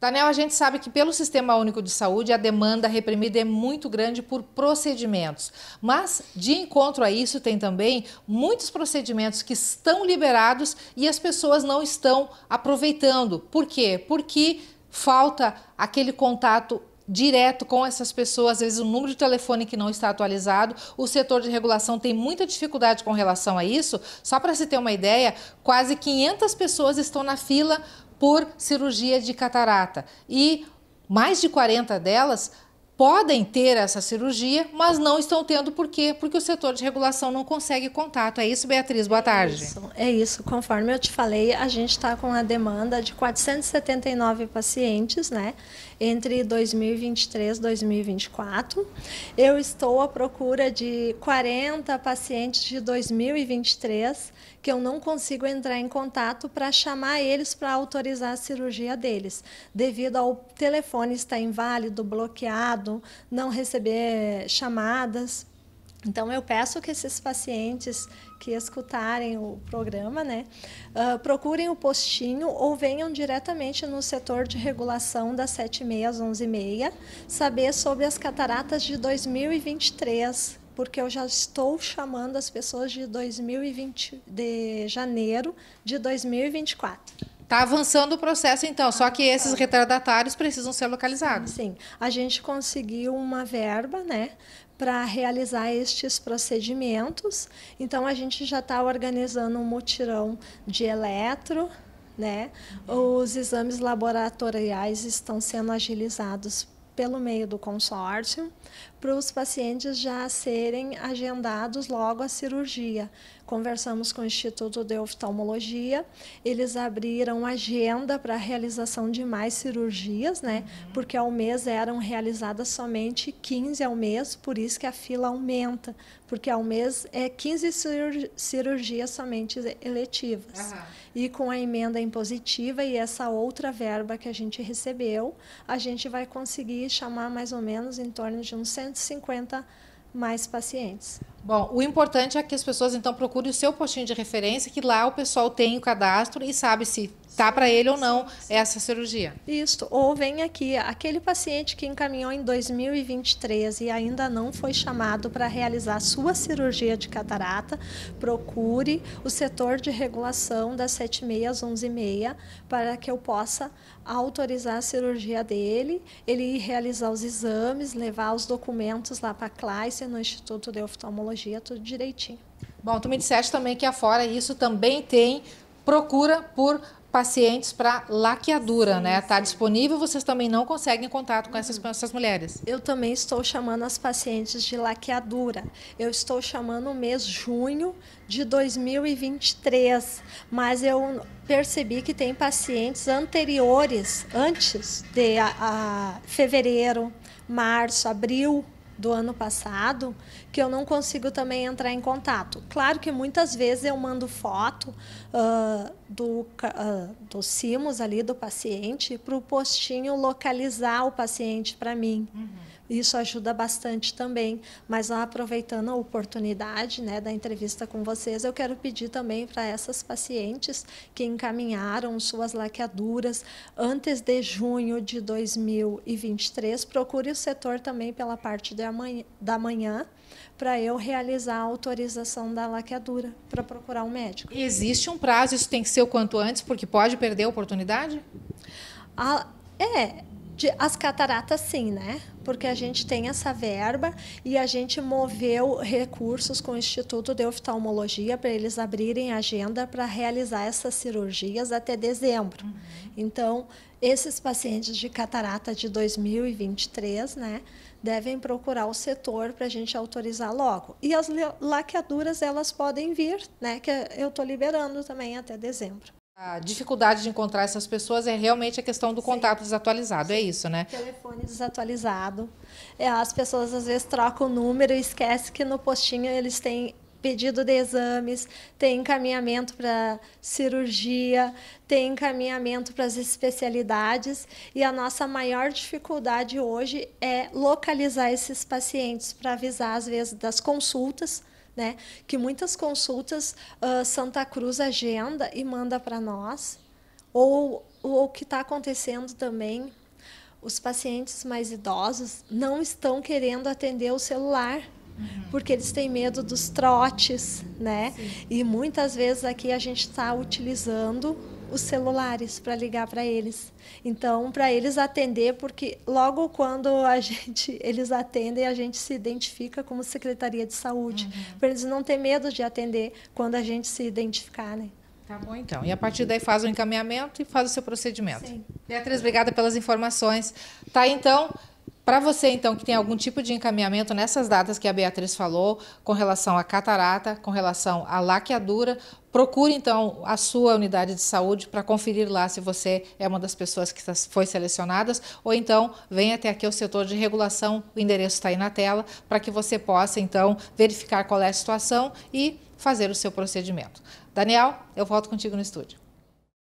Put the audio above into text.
Daniel, a gente sabe que pelo Sistema Único de Saúde a demanda reprimida é muito grande por procedimentos. Mas, de encontro a isso, tem também muitos procedimentos que estão liberados e as pessoas não estão aproveitando. Por quê? Porque falta aquele contato direto com essas pessoas, às vezes o número de telefone que não está atualizado. O setor de regulação tem muita dificuldade com relação a isso. Só para se ter uma ideia, quase 500 pessoas estão na fila por cirurgia de catarata e mais de 40 delas podem ter essa cirurgia, mas não estão tendo por quê? Porque o setor de regulação não consegue contato. É isso, Beatriz? Boa tarde. É isso, é isso. conforme eu te falei, a gente está com a demanda de 479 pacientes, né? Entre 2023 e 2024. Eu estou à procura de 40 pacientes de 2023 que eu não consigo entrar em contato para chamar eles para autorizar a cirurgia deles, devido ao telefone estar inválido, bloqueado, não receber chamadas. Então, eu peço que esses pacientes que escutarem o programa, né, uh, procurem o postinho ou venham diretamente no setor de regulação das 7h30 às 11h30, saber sobre as cataratas de 2023, porque eu já estou chamando as pessoas de 2020, de janeiro de 2024. Está avançando o processo, então, só que esses retardatários precisam ser localizados. Sim, a gente conseguiu uma verba, né, para realizar estes procedimentos. Então, a gente já está organizando um mutirão de eletro, né? Os exames laboratoriais estão sendo agilizados pelo meio do consórcio, para os pacientes já serem agendados logo a cirurgia. Conversamos com o Instituto de Oftalmologia, eles abriram agenda para a realização de mais cirurgias, né? Uhum. Porque ao mês eram realizadas somente 15 ao mês, por isso que a fila aumenta, porque ao mês é 15 cirurgias somente eletivas. Uhum. E com a emenda impositiva e essa outra verba que a gente recebeu, a gente vai conseguir chamar mais ou menos em torno de uns 150 mais pacientes. Bom, o importante é que as pessoas então procurem o seu postinho de referência, que lá o pessoal tem o cadastro e sabe se tá para ele ou não essa cirurgia. Isso, ou vem aqui, aquele paciente que encaminhou em 2023 e ainda não foi chamado para realizar sua cirurgia de catarata, procure o setor de regulação das 7h30 às 11h30 para que eu possa autorizar a cirurgia dele, ele ir realizar os exames, levar os documentos lá para a no Instituto de Oftalmologia, tudo direitinho. Bom, tu me disseste também que afora isso também tem procura por pacientes para laqueadura, sim, né? Está disponível, vocês também não conseguem contato com essas, essas mulheres. Eu também estou chamando as pacientes de laqueadura. Eu estou chamando o mês junho de 2023, mas eu percebi que tem pacientes anteriores, antes de a, a fevereiro, março, abril do ano passado que eu não consigo também entrar em contato. Claro que muitas vezes eu mando foto uh, do, uh, dos cimos ali do paciente para o postinho localizar o paciente para mim. Uhum. Isso ajuda bastante também. Mas aproveitando a oportunidade né, da entrevista com vocês, eu quero pedir também para essas pacientes que encaminharam suas laqueaduras antes de junho de 2023, procure o setor também pela parte da manhã, da manhã para eu realizar a autorização da laqueadura, para procurar um médico. Existe um prazo, isso tem que ser o quanto antes, porque pode perder a oportunidade? Ah, é, de, as cataratas, sim, né? Porque a gente tem essa verba e a gente moveu recursos com o Instituto de Oftalmologia para eles abrirem agenda para realizar essas cirurgias até dezembro. Uhum. Então, esses pacientes de catarata de 2023, né, devem procurar o setor para a gente autorizar logo. E as laqueaduras, elas podem vir, né, que eu estou liberando também até dezembro. A dificuldade de encontrar essas pessoas é realmente a questão do Sim. contato desatualizado, é Sim. é isso, né? Telefone desatualizado. É, as pessoas às vezes trocam o número e esquecem que no postinho eles têm pedido de exames, tem encaminhamento para cirurgia, tem encaminhamento para as especialidades e a nossa maior dificuldade hoje é localizar esses pacientes para avisar às vezes das consultas né? Que muitas consultas uh, Santa Cruz agenda e manda para nós, ou o que está acontecendo também, os pacientes mais idosos não estão querendo atender o celular. Uhum. Porque eles têm medo dos trotes, né? Sim. E muitas vezes aqui a gente está utilizando os celulares para ligar para eles. Então, para eles atender, porque logo quando a gente eles atendem, a gente se identifica como Secretaria de Saúde, uhum. para eles não ter medo de atender quando a gente se identificar, né? Tá bom, então. E a partir daí faz o encaminhamento e faz o seu procedimento. Sim. Beatriz, obrigada pelas informações. Tá, então, para você, então, que tem algum tipo de encaminhamento nessas datas que a Beatriz falou, com relação à catarata, com relação à laqueadura, procure, então, a sua unidade de saúde para conferir lá se você é uma das pessoas que tá, foi selecionadas, ou então venha até aqui o setor de regulação, o endereço está aí na tela, para que você possa, então, verificar qual é a situação e fazer o seu procedimento. Daniel, eu volto contigo no estúdio.